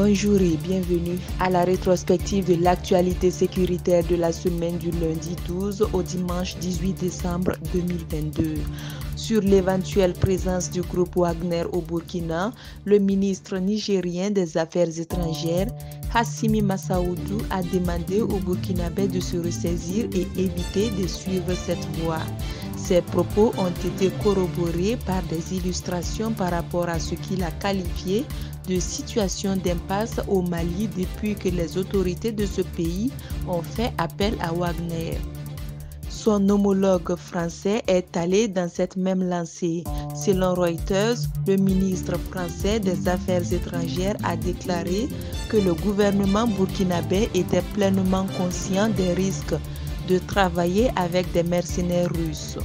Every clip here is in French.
Bonjour et bienvenue à la rétrospective de l'actualité sécuritaire de la semaine du lundi 12 au dimanche 18 décembre 2022. Sur l'éventuelle présence du groupe Wagner au Burkina, le ministre nigérien des Affaires étrangères, Hassimi Massaoudou, a demandé au Burkinabé de se ressaisir et éviter de suivre cette voie. Ces propos ont été corroborés par des illustrations par rapport à ce qu'il a qualifié de situation d'impasse au Mali depuis que les autorités de ce pays ont fait appel à Wagner. Son homologue français est allé dans cette même lancée. Selon Reuters, le ministre français des Affaires étrangères a déclaré que le gouvernement burkinabé était pleinement conscient des risques de travailler avec des mercenaires russes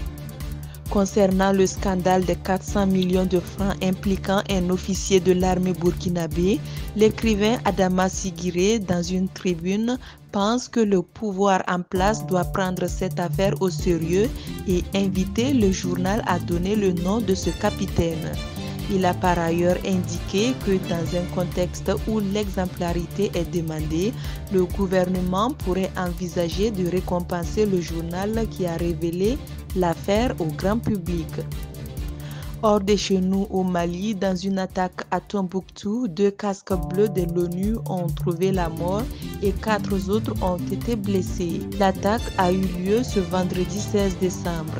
concernant le scandale de 400 millions de francs impliquant un officier de l'armée burkinabé, l'écrivain Adama Sigiré, dans une tribune, pense que le pouvoir en place doit prendre cette affaire au sérieux et inviter le journal à donner le nom de ce capitaine. Il a par ailleurs indiqué que dans un contexte où l'exemplarité est demandée, le gouvernement pourrait envisager de récompenser le journal qui a révélé l'affaire au grand public. Hors de chez nous au Mali, dans une attaque à Tombouctou, deux casques bleus de l'ONU ont trouvé la mort et quatre autres ont été blessés. L'attaque a eu lieu ce vendredi 16 décembre.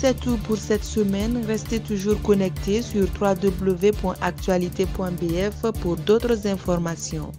C'est tout pour cette semaine. Restez toujours connectés sur www.actualité.bf pour d'autres informations.